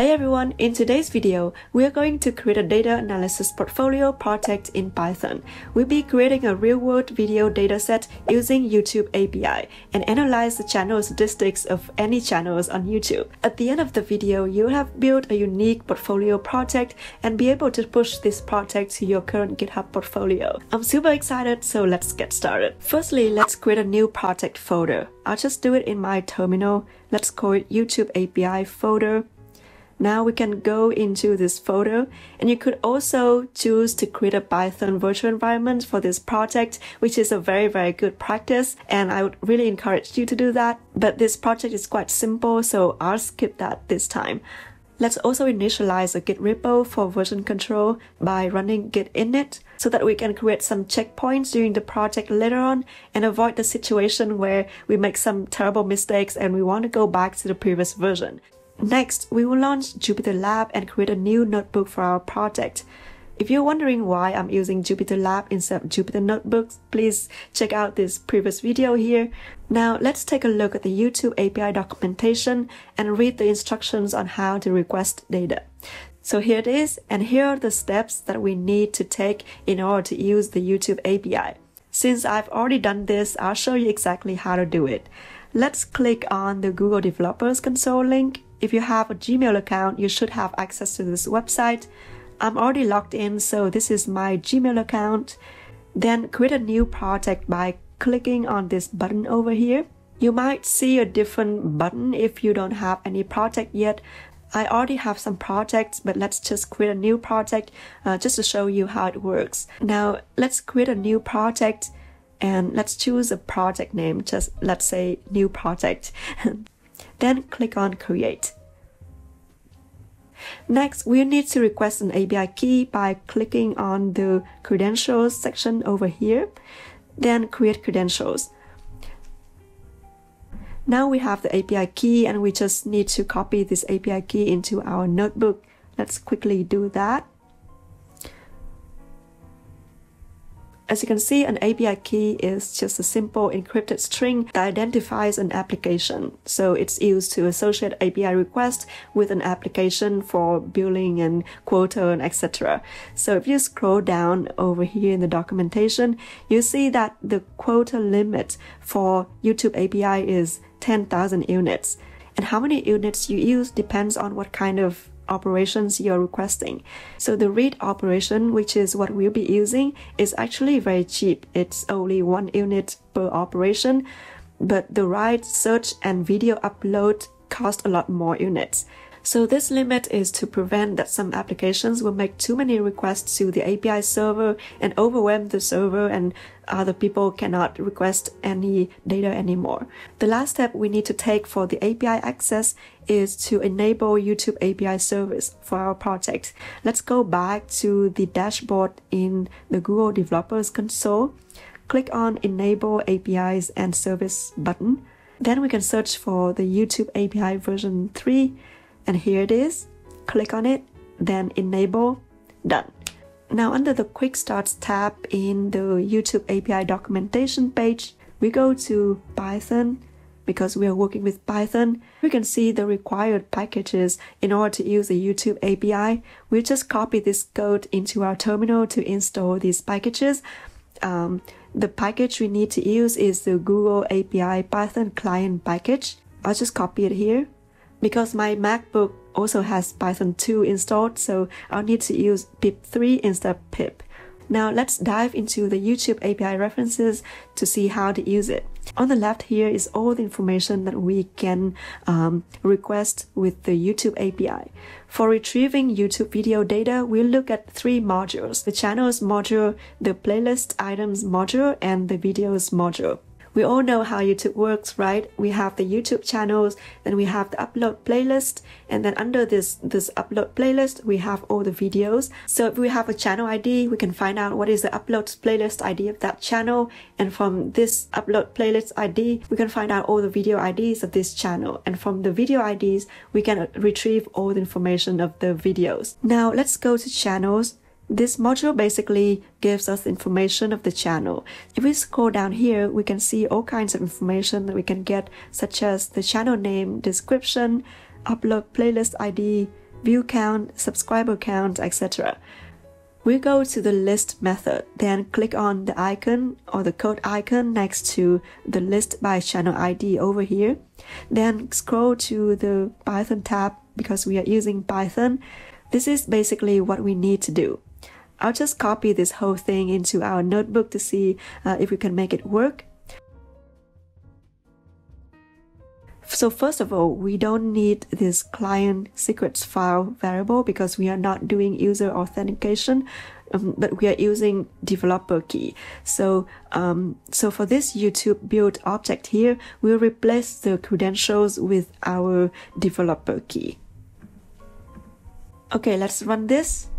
Hey everyone, in today's video, we are going to create a data analysis portfolio project in Python. We'll be creating a real-world video dataset using YouTube API and analyze the channel statistics of any channels on YouTube. At the end of the video, you'll have built a unique portfolio project and be able to push this project to your current GitHub portfolio. I'm super excited, so let's get started. Firstly, let's create a new project folder. I'll just do it in my terminal. Let's call it YouTube API folder now we can go into this photo and you could also choose to create a Python virtual environment for this project, which is a very, very good practice. And I would really encourage you to do that. But this project is quite simple, so I'll skip that this time. Let's also initialize a Git repo for version control by running git init so that we can create some checkpoints during the project later on and avoid the situation where we make some terrible mistakes and we want to go back to the previous version. Next, we will launch Jupyter Lab and create a new notebook for our project. If you're wondering why I'm using Jupyter Lab instead of Jupyter Notebooks, please check out this previous video here. Now let's take a look at the YouTube API documentation and read the instructions on how to request data. So here it is, and here are the steps that we need to take in order to use the YouTube API. Since I've already done this, I'll show you exactly how to do it. Let's click on the Google Developers Console link if you have a Gmail account, you should have access to this website. I'm already logged in, so this is my Gmail account. Then create a new project by clicking on this button over here. You might see a different button if you don't have any project yet. I already have some projects, but let's just create a new project uh, just to show you how it works. Now, let's create a new project and let's choose a project name. Just let's say new project. then click on create. Next, we need to request an API key by clicking on the credentials section over here, then create credentials. Now we have the API key and we just need to copy this API key into our notebook. Let's quickly do that. As you can see, an API key is just a simple encrypted string that identifies an application. So it's used to associate API requests with an application for billing and quota and etc. So if you scroll down over here in the documentation, you see that the quota limit for YouTube API is 10,000 units. And how many units you use depends on what kind of operations you're requesting. So the read operation, which is what we'll be using, is actually very cheap. It's only one unit per operation, but the write, search, and video upload cost a lot more units. So this limit is to prevent that some applications will make too many requests to the API server and overwhelm the server and other people cannot request any data anymore. The last step we need to take for the API access is to enable YouTube API service for our project. Let's go back to the dashboard in the Google Developers Console. Click on Enable APIs and Service button. Then we can search for the YouTube API version 3 and here it is. Click on it, then enable, done. Now under the Quick Starts tab in the YouTube API documentation page, we go to Python because we are working with Python. We can see the required packages in order to use the YouTube API. We just copy this code into our terminal to install these packages. Um, the package we need to use is the Google API Python client package. I'll just copy it here because my MacBook also has Python 2 installed, so I'll need to use pip3 instead of pip. Now let's dive into the YouTube API references to see how to use it. On the left here is all the information that we can um, request with the YouTube API. For retrieving YouTube video data, we'll look at three modules, the channels module, the playlist items module, and the videos module. We all know how YouTube works, right? We have the YouTube channels, then we have the upload playlist, and then under this, this upload playlist, we have all the videos. So if we have a channel ID, we can find out what is the upload playlist ID of that channel. And from this upload playlist ID, we can find out all the video IDs of this channel. And from the video IDs, we can retrieve all the information of the videos. Now let's go to channels this module basically gives us information of the channel. If we scroll down here, we can see all kinds of information that we can get, such as the channel name, description, upload playlist ID, view count, subscriber count, etc. We go to the list method, then click on the icon or the code icon next to the list by channel ID over here. Then scroll to the Python tab because we are using Python. This is basically what we need to do. I'll just copy this whole thing into our notebook to see uh, if we can make it work. So first of all, we don't need this client secrets file variable because we are not doing user authentication, um, but we are using developer key. So, um, so for this YouTube build object here, we'll replace the credentials with our developer key. Okay, let's run this.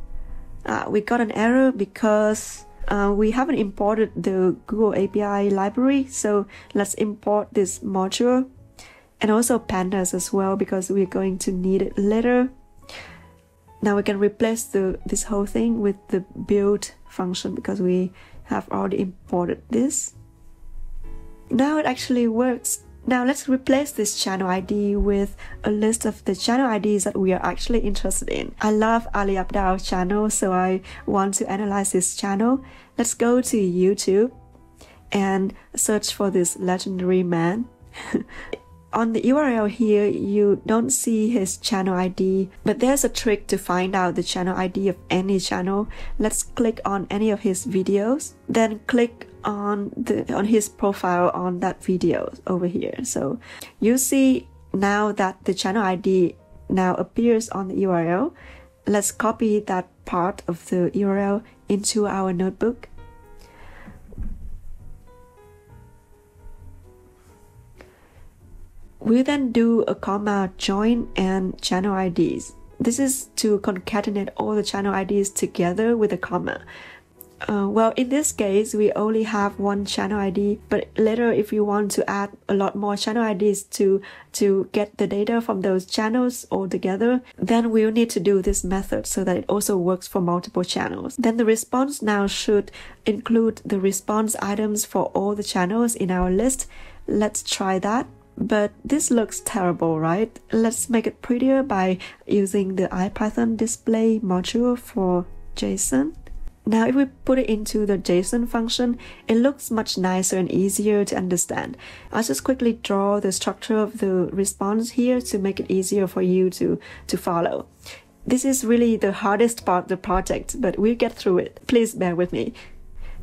Uh, we got an error because uh, we haven't imported the Google API library. So let's import this module and also pandas as well because we're going to need it later. Now we can replace the this whole thing with the build function because we have already imported this. Now it actually works. Now let's replace this channel ID with a list of the channel IDs that we are actually interested in. I love Ali Abdaal channel, so I want to analyze this channel. Let's go to YouTube and search for this legendary man. on the URL here, you don't see his channel ID, but there's a trick to find out the channel ID of any channel. Let's click on any of his videos, then click on the on his profile on that video over here. So you see now that the channel ID now appears on the URL. Let's copy that part of the URL into our notebook We then do a comma join and channel IDs. This is to concatenate all the channel IDs together with a comma. Uh, well, in this case, we only have one channel ID, but later if you want to add a lot more channel IDs to, to get the data from those channels all together, then we'll need to do this method so that it also works for multiple channels. Then the response now should include the response items for all the channels in our list. Let's try that. But this looks terrible, right? Let's make it prettier by using the IPython display module for JSON. Now if we put it into the JSON function, it looks much nicer and easier to understand. I'll just quickly draw the structure of the response here to make it easier for you to, to follow. This is really the hardest part of the project, but we'll get through it. Please bear with me.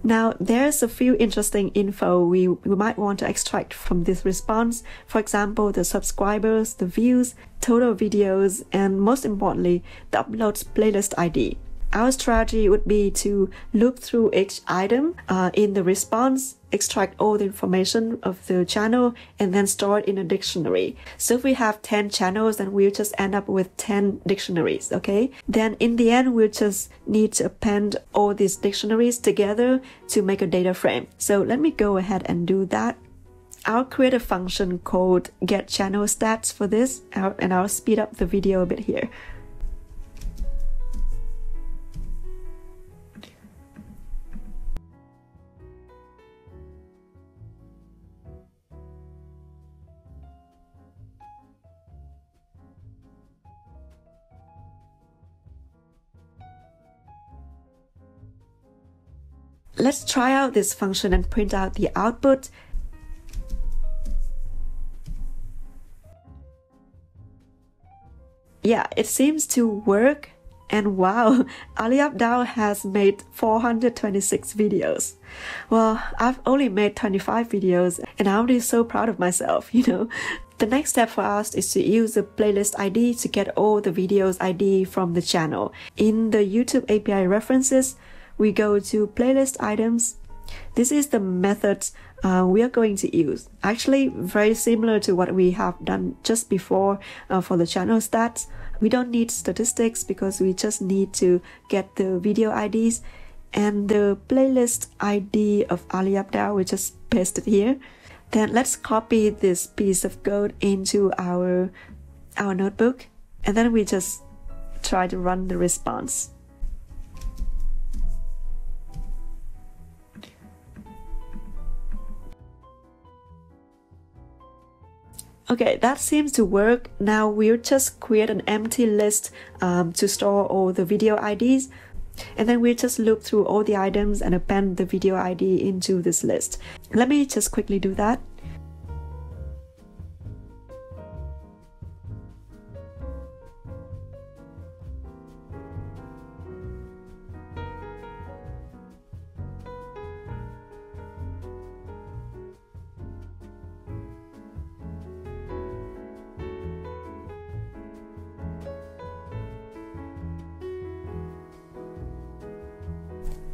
Now, there's a few interesting info we, we might want to extract from this response. For example, the subscribers, the views, total videos, and most importantly, the uploads playlist ID. Our strategy would be to loop through each item uh, in the response, extract all the information of the channel, and then store it in a dictionary. So if we have 10 channels, then we'll just end up with 10 dictionaries, okay? Then in the end, we'll just need to append all these dictionaries together to make a data frame. So let me go ahead and do that. I'll create a function called get channel stats for this, and I'll speed up the video a bit here. Let's try out this function and print out the output. Yeah, it seems to work. And wow, Ali Abdaal has made 426 videos. Well, I've only made 25 videos and I'm really so proud of myself, you know. The next step for us is to use the playlist ID to get all the videos ID from the channel. In the YouTube API references, we go to playlist items. This is the method uh, we are going to use. Actually, very similar to what we have done just before uh, for the channel stats. We don't need statistics because we just need to get the video IDs and the playlist ID of Ali Abdaal, we just pasted here. Then let's copy this piece of code into our, our notebook and then we just try to run the response. Okay, that seems to work. Now we'll just create an empty list um, to store all the video IDs. And then we'll just loop through all the items and append the video ID into this list. Let me just quickly do that.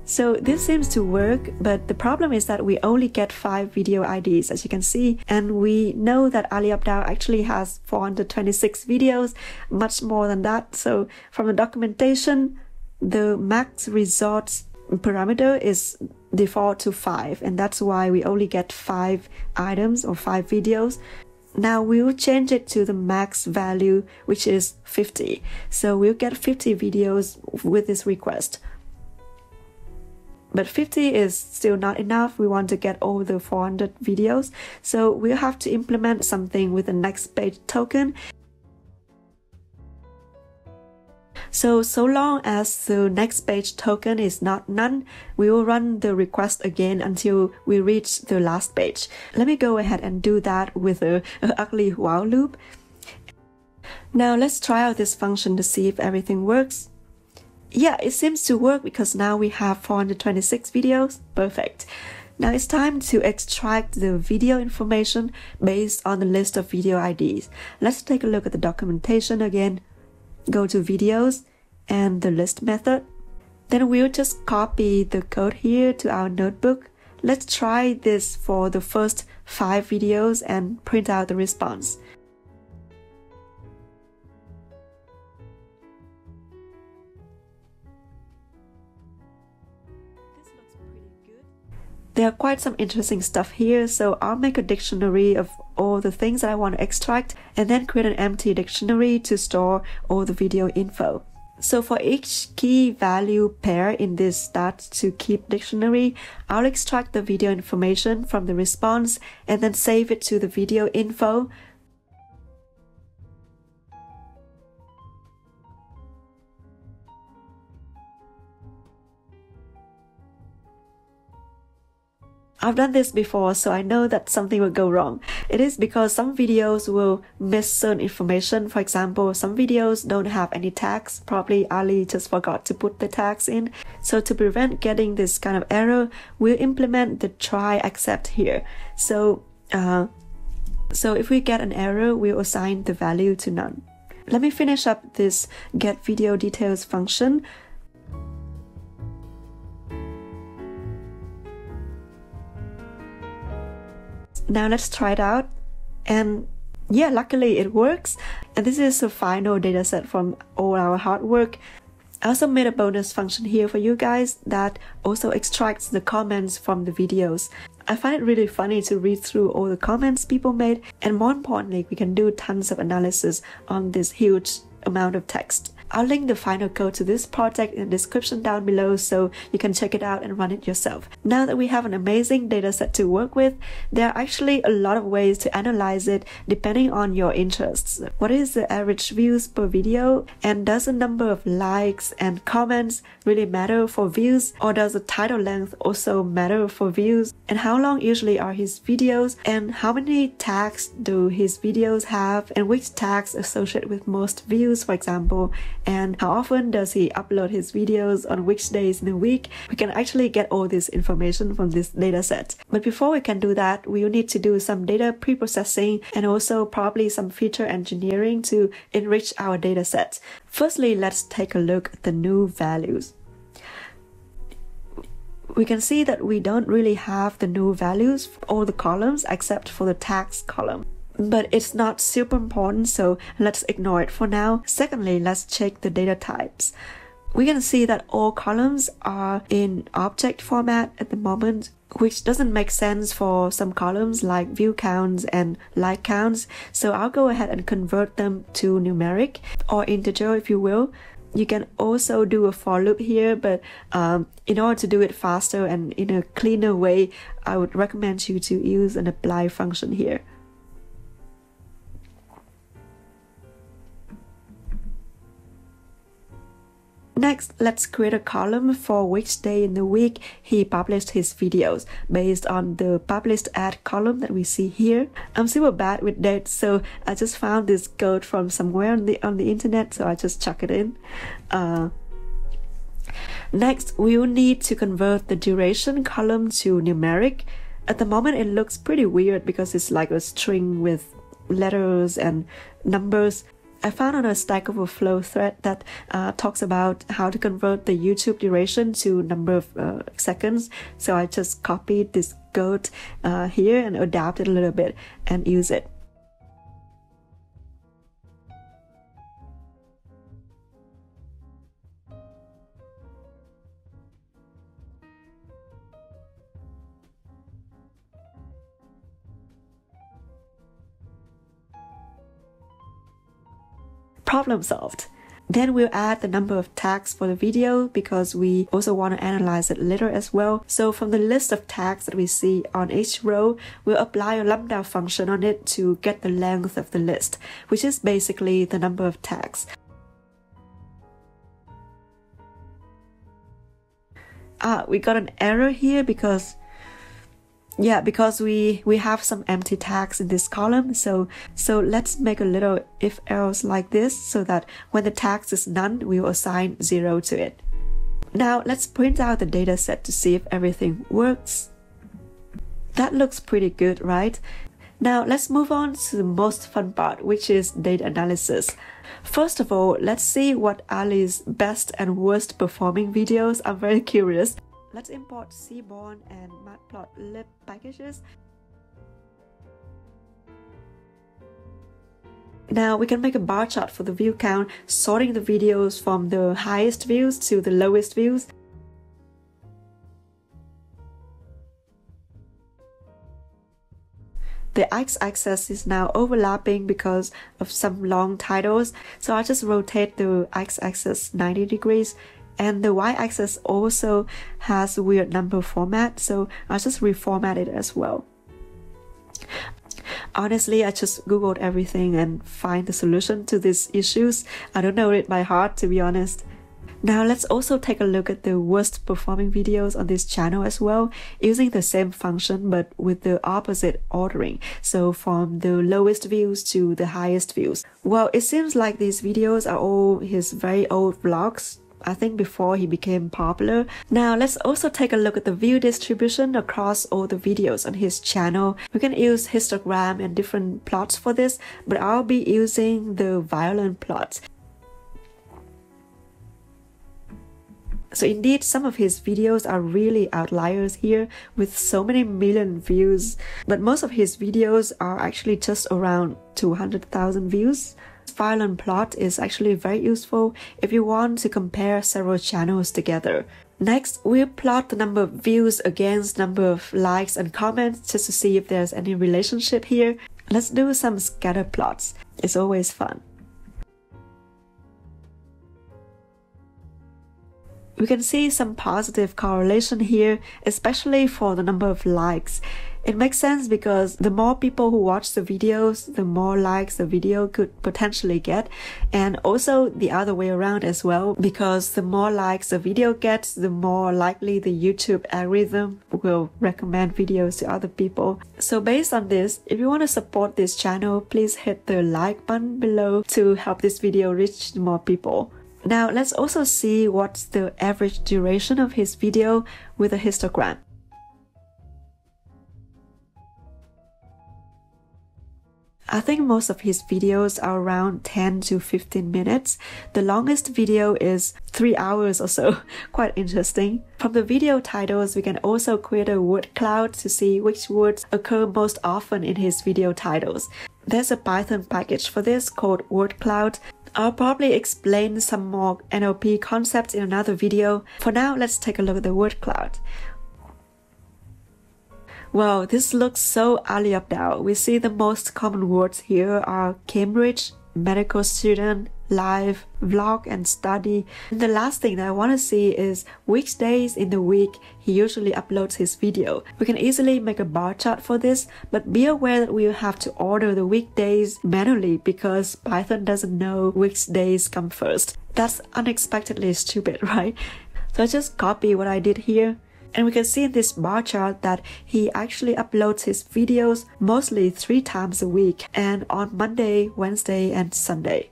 So this seems to work, but the problem is that we only get five video IDs, as you can see, and we know that Ali Abdaal actually has 426 videos, much more than that. So from the documentation, the max results parameter is default to five, and that's why we only get five items or five videos. Now we'll change it to the max value, which is 50. So we'll get 50 videos with this request. But 50 is still not enough. We want to get all the 400 videos. So we'll have to implement something with the next page token. So, so long as the next page token is not none, we will run the request again until we reach the last page. Let me go ahead and do that with a, a ugly while loop. Now let's try out this function to see if everything works yeah, it seems to work because now we have 426 videos. Perfect. Now it's time to extract the video information based on the list of video IDs. Let's take a look at the documentation again. Go to videos and the list method. Then we'll just copy the code here to our notebook. Let's try this for the first five videos and print out the response. There are quite some interesting stuff here, so I'll make a dictionary of all the things that I want to extract and then create an empty dictionary to store all the video info. So for each key value pair in this start to keep dictionary, I'll extract the video information from the response and then save it to the video info I've done this before, so I know that something will go wrong. It is because some videos will miss certain information. For example, some videos don't have any tags. Probably Ali just forgot to put the tags in. So to prevent getting this kind of error, we'll implement the try except here. So, uh, so if we get an error, we'll assign the value to none. Let me finish up this get video details function. Now let's try it out and yeah luckily it works and this is the final dataset from all our hard work I also made a bonus function here for you guys that also extracts the comments from the videos. I find it really funny to read through all the comments people made and more importantly we can do tons of analysis on this huge amount of text. I'll link the final code to this project in the description down below so you can check it out and run it yourself. Now that we have an amazing dataset to work with, there are actually a lot of ways to analyze it depending on your interests. What is the average views per video? And does the number of likes and comments really matter for views? Or does the title length also matter for views? And how long usually are his videos? And how many tags do his videos have? And which tags associate with most views, for example? And how often does he upload his videos on which days in the week. We can actually get all this information from this data set. But before we can do that, we will need to do some data pre-processing and also probably some feature engineering to enrich our data set. Firstly, let's take a look at the new values we can see that we don't really have the new values for all the columns except for the tags column but it's not super important, so let's ignore it for now. Secondly, let's check the data types. We can see that all columns are in object format at the moment, which doesn't make sense for some columns like view counts and like counts. So I'll go ahead and convert them to numeric or integer if you will. You can also do a for loop here, but um, in order to do it faster and in a cleaner way, I would recommend you to use an apply function here. Next, let's create a column for which day in the week he published his videos based on the published ad column that we see here. I'm super bad with dates, so I just found this code from somewhere on the on the internet, so I just chuck it in. Uh, Next, we will need to convert the duration column to numeric. At the moment, it looks pretty weird because it's like a string with letters and numbers. I found on a Stack Overflow thread that uh, talks about how to convert the YouTube duration to number of uh, seconds. So I just copied this code uh, here and adapted a little bit and use it. Problem solved. Then we'll add the number of tags for the video because we also want to analyze it later as well. So from the list of tags that we see on each row, we'll apply a lambda function on it to get the length of the list, which is basically the number of tags. Ah, we got an error here because yeah because we we have some empty tags in this column so so let's make a little if else like this so that when the tag is none we will assign zero to it now let's print out the data set to see if everything works that looks pretty good right now let's move on to the most fun part which is data analysis First of all, let's see what Ali's best and worst performing videos. I'm very curious. Let's import Seaborn and Matplotlib packages. Now we can make a bar chart for the view count, sorting the videos from the highest views to the lowest views. The x-axis is now overlapping because of some long titles, so I just rotate the x-axis 90 degrees and the y-axis also has weird number format so I'll just reformat it as well. Honestly I just googled everything and find the solution to these issues. I don't know it by heart to be honest. Now let's also take a look at the worst performing videos on this channel as well, using the same function but with the opposite ordering, so from the lowest views to the highest views. Well, it seems like these videos are all his very old vlogs, I think before he became popular. Now let's also take a look at the view distribution across all the videos on his channel. We can use histogram and different plots for this, but I'll be using the violin plots. So indeed, some of his videos are really outliers here with so many million views, but most of his videos are actually just around 200,000 views violin plot is actually very useful if you want to compare several channels together. Next, we'll plot the number of views against number of likes and comments just to see if there's any relationship here. Let's do some scatter plots. It's always fun. We can see some positive correlation here, especially for the number of likes. It makes sense because the more people who watch the videos, the more likes the video could potentially get. And also the other way around as well, because the more likes the video gets, the more likely the YouTube algorithm will recommend videos to other people. So based on this, if you want to support this channel, please hit the like button below to help this video reach more people. Now let's also see what's the average duration of his video with a histogram. I think most of his videos are around 10 to 15 minutes. The longest video is 3 hours or so. Quite interesting. From the video titles, we can also create a word cloud to see which words occur most often in his video titles. There's a Python package for this called word cloud. I'll probably explain some more NLP concepts in another video. For now, let's take a look at the word cloud. Wow, this looks so Ali Abdaal. We see the most common words here are Cambridge, medical student, live, vlog, and study. And the last thing that I want to see is which days in the week he usually uploads his video. We can easily make a bar chart for this, but be aware that we will have to order the weekdays manually because Python doesn't know which days come first. That's unexpectedly stupid, right? So I just copy what I did here and we can see in this bar chart that he actually uploads his videos mostly three times a week and on Monday, Wednesday, and Sunday.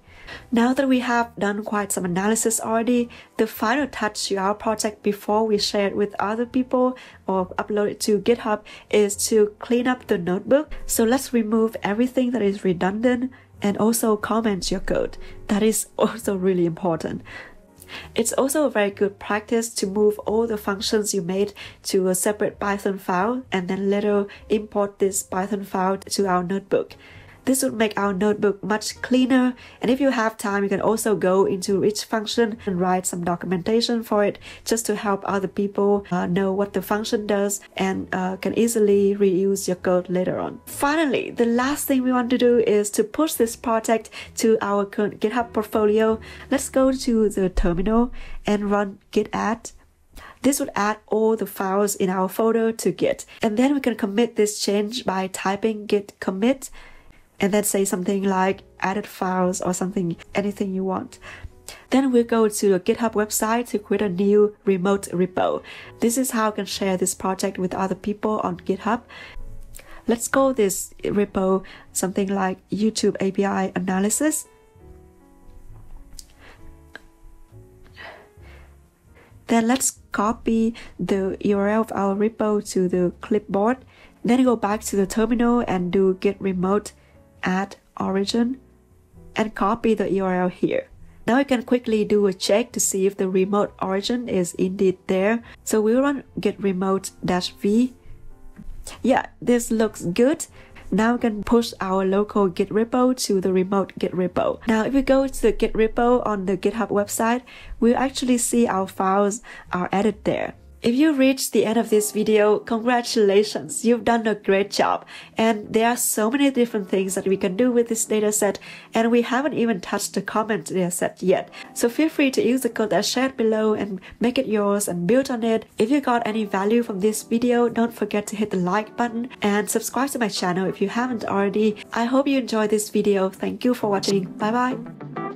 Now that we have done quite some analysis already, the final touch to our project before we share it with other people or upload it to GitHub is to clean up the notebook. So let's remove everything that is redundant and also comment your code. That is also really important. It's also a very good practice to move all the functions you made to a separate Python file and then later import this Python file to our notebook. This would make our notebook much cleaner and if you have time you can also go into each function and write some documentation for it just to help other people uh, know what the function does and uh, can easily reuse your code later on. Finally, the last thing we want to do is to push this project to our current GitHub portfolio. Let's go to the terminal and run git add this would add all the files in our folder to Git. And then we can commit this change by typing git commit and then say something like added files or something, anything you want. Then we go to the GitHub website to create a new remote repo. This is how I can share this project with other people on GitHub. Let's call this repo something like YouTube API analysis. Then let's copy the URL of our repo to the clipboard. Then go back to the terminal and do git remote add origin and copy the URL here. Now we can quickly do a check to see if the remote origin is indeed there. So we'll run git remote dash v. Yeah, this looks good. Now we can push our local git repo to the remote git repo. Now if we go to the git repo on the GitHub website, we'll actually see our files are added there. If you reached the end of this video, congratulations, you've done a great job. And there are so many different things that we can do with this dataset, and we haven't even touched the comment dataset yet. So feel free to use the code that's shared below and make it yours and build on it. If you got any value from this video, don't forget to hit the like button and subscribe to my channel if you haven't already. I hope you enjoyed this video. Thank you for watching. Bye bye.